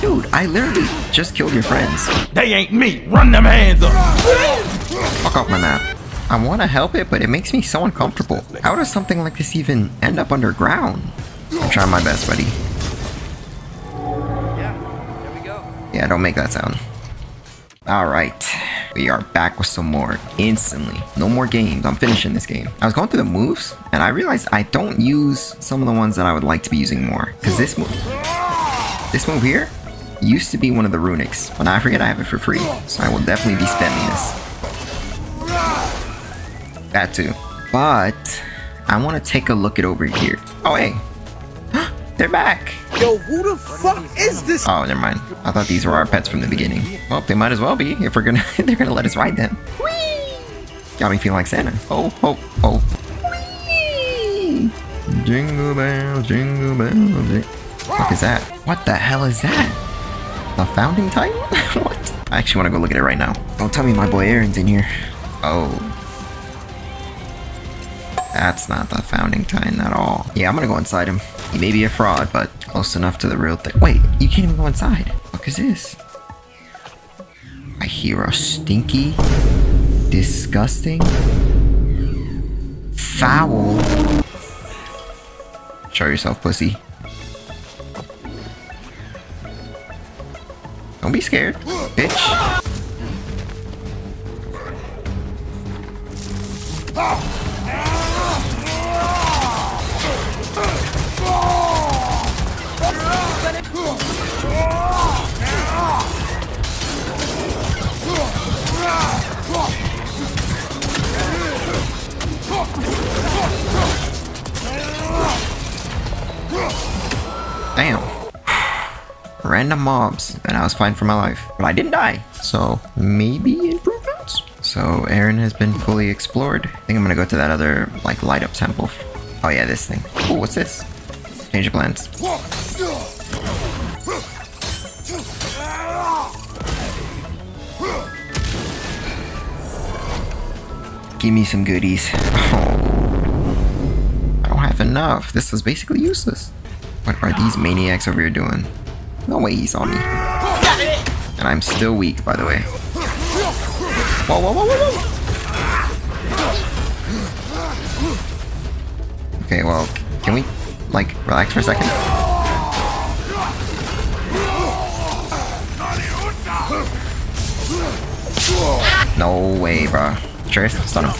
Dude, I literally just killed your friends. They ain't me. Run them hands up. Fuck off my map. I want to help it, but it makes me so uncomfortable. How does something like this even end up underground? I'm trying my best, buddy. Yeah, there we go. Yeah, don't make that sound. Alright, we are back with some more instantly. No more games, I'm finishing this game. I was going through the moves, and I realized I don't use some of the ones that I would like to be using more. Because this move, this move here, used to be one of the runics, but now I forget I have it for free. So I will definitely be spending this. That too. But, I want to take a look at over here. Oh hey, they're back. Yo, who the fuck is this? Oh, never mind. I thought these were our pets from the beginning. Well, they might as well be if we're gonna they're gonna let us ride them. Whee! Got me feeling like Santa. Oh, oh, oh. Whee! Jingle bell, jingle bell. Jing what is that? What the hell is that? The founding titan? what? I actually want to go look at it right now. Don't tell me my boy Eren's in here. Oh. That's not the founding titan at all. Yeah, I'm gonna go inside him. He may be a fraud, but close enough to the real thing. Wait, you can't even go inside. What is this? I hear a stinky, disgusting, foul. Show yourself, pussy. Don't be scared, bitch. Damn. Random mobs, and I was fine for my life. But I didn't die, so maybe improvements? So Aaron has been fully explored. I think I'm gonna go to that other, like, light up temple. Oh yeah, this thing. Oh, what's this? Change of plans. Give me some goodies. Oh. I don't have enough. This is basically useless. What are these maniacs over here doing? No way he saw me. And I'm still weak, by the way. Whoa, whoa, whoa, whoa, whoa! Okay, well, can we, like, relax for a second? No way, bro. Trace, stun him.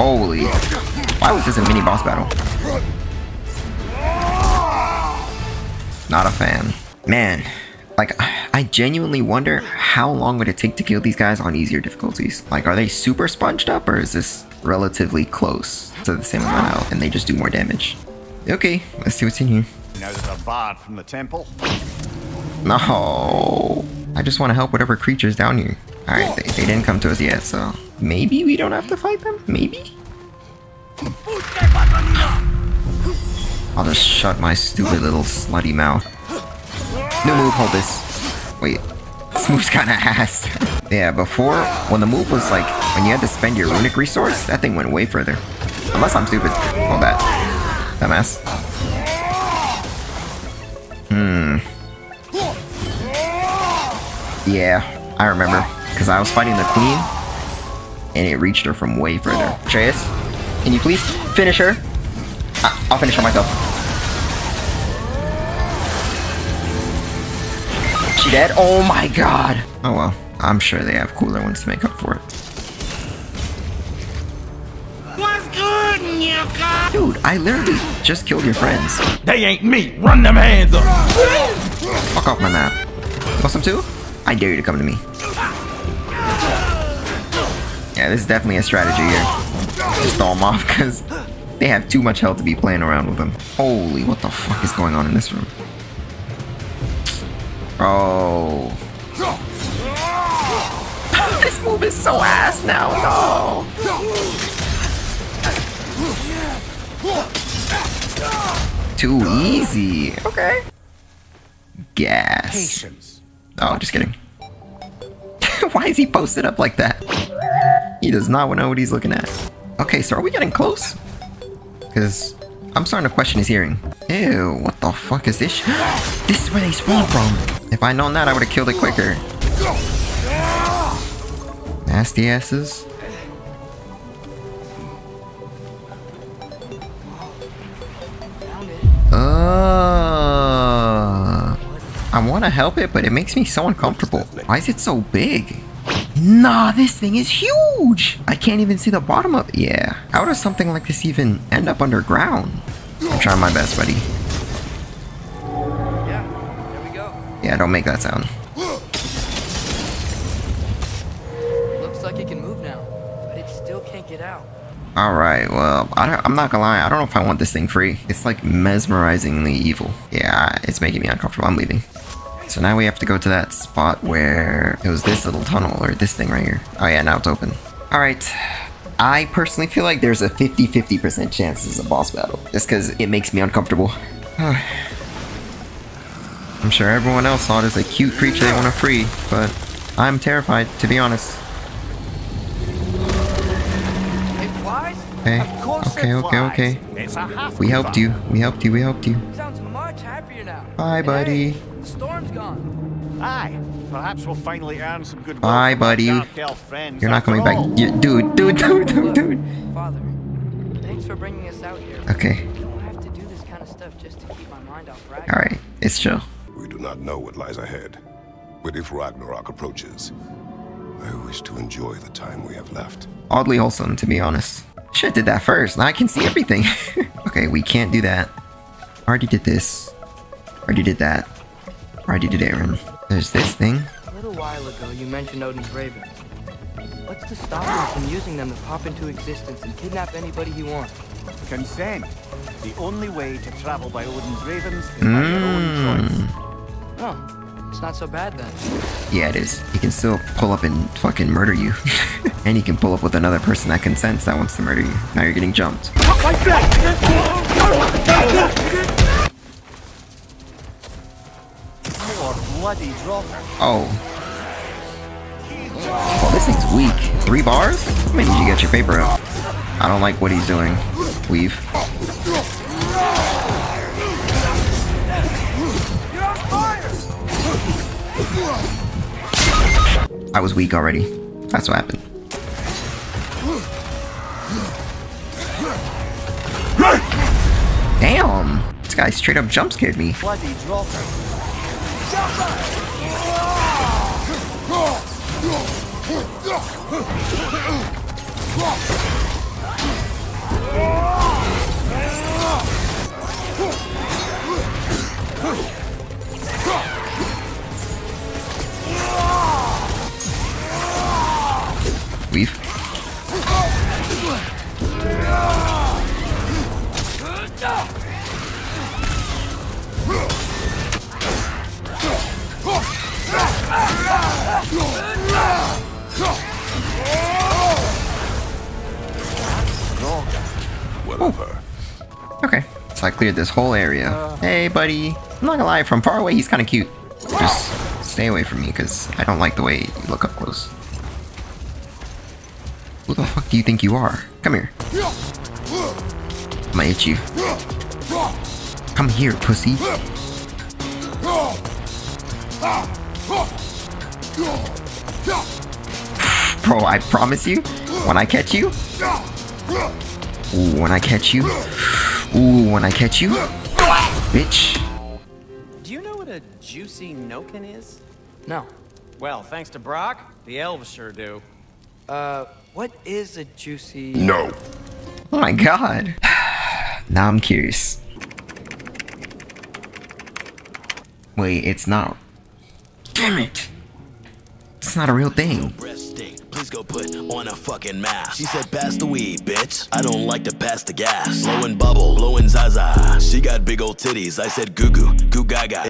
Holy. Why was this a mini boss battle? Not a fan. Man, like, I genuinely wonder how long would it take to kill these guys on easier difficulties? Like, are they super sponged up or is this relatively close to the same amount of and they just do more damage? Okay, let's see what's in here. You know there's a bard from the temple? No. I just want to help whatever creature's down here. Alright, they, they didn't come to us yet, so maybe we don't have to fight them? Maybe? I'll just shut my stupid little slutty mouth. New move, hold this. Wait, this move's kinda ass. yeah, before, when the move was like, when you had to spend your runic resource, that thing went way further. Unless I'm stupid. Hold that. Dumbass. Hmm. Yeah, I remember. Because I was fighting the queen, and it reached her from way further. Atreus, can you please finish her? I I'll finish her myself. She dead? Oh my god! Oh well, I'm sure they have cooler ones to make up for it. What's good, Nyuka? Dude, I literally just killed your friends. They ain't me. Run them hands up. Fuck off my map. Want some too? I dare you to come to me. Yeah, this is definitely a strategy here. Just throw them off, because They have too much health to be playing around with them. Holy, what the fuck is going on in this room? Oh. this move is so ass now. No. Too easy. Okay. Gas. Patience. Oh, just kidding. Why is he posted up like that? He does not know what he's looking at. Okay, so are we getting close? Because I'm starting to question his hearing. Ew, what the fuck is this? this is where they spawn from. If I'd known that, I would have killed it quicker. Nasty asses. Uh, I want to help it, but it makes me so uncomfortable. Why is it so big? Nah, this thing is huge! I can't even see the bottom of it. Yeah. How does something like this even end up underground? I'm trying my best, buddy. Yeah, there we go. Yeah, don't make that sound. Looks like it can move now, but it still can't get out. Alright, well, I don't, I'm not gonna lie, I don't know if I want this thing free. It's like mesmerizingly evil. Yeah, it's making me uncomfortable. I'm leaving. So now we have to go to that spot where it was this little tunnel or this thing right here. Oh yeah, now it's open. Alright. I personally feel like there's a 50-50% chance this is a boss battle. Just because it makes me uncomfortable. I'm sure everyone else saw it as a cute creature they want to free, but I'm terrified, to be honest. Okay, okay, okay, okay. It's a half We helped you. We helped you. We helped you. Sounds much happier now. Bye, buddy. Hey, the storm's gone. Aye. Perhaps we'll finally earn some good Bye, from our buddy. dark elf friends You're not after coming back. You, dude, dude, dude, dude, Look, dude. Father, thanks for bringing us out here. Okay, You don't have to do this kind of stuff just to keep my mind off Ragnar. alright. It's chill. We do not know what lies ahead, but if Ragnarok approaches, I wish to enjoy the time we have left. Oddly wholesome, to be honest. Shit did that first. Now I can see everything. okay, we can't do that. Already did this. Already did that. Already did Aaron. There's this thing. A little while ago, you mentioned Odin's ravens. What's to stop him from using them to pop into existence and kidnap anybody he wants? Consent. The only way to travel by Odin's ravens is by your own choice. Mm. Oh, it's not so bad then. Yeah, it is. He can still pull up and fucking murder you. and he can pull up with another person that consents that wants to murder you. Now you're getting jumped. Bloody dropper. Oh. Oh, this thing's weak. Three bars? Mean, you get your paper out. I don't like what he's doing. Weave. I was weak already. That's what happened. Damn! This guy straight up jump scared me. Bloody dropper. Weave. I cleared this whole area. Hey, buddy. I'm not gonna lie, from far away, he's kind of cute. Just stay away from me, because I don't like the way you look up close. Who the fuck do you think you are? Come here. I'm gonna hit you. Come here, pussy. Bro, I promise you, when I catch you, Ooh, when I catch you. Ooh, when I catch you. Bitch. Do you know what a juicy nokin is? No. Well, thanks to Brok, the elves sure do. Uh, what is a juicy... No. Oh my god. now I'm curious. Wait, it's not. Damn it. It's not a real thing. Please go put on a fucking mask. She said, pass the weed, bitch. I don't like to pass the gas. Blowing bubble, blowing zaza. She got big old titties. I said, goo goo, goo gaga.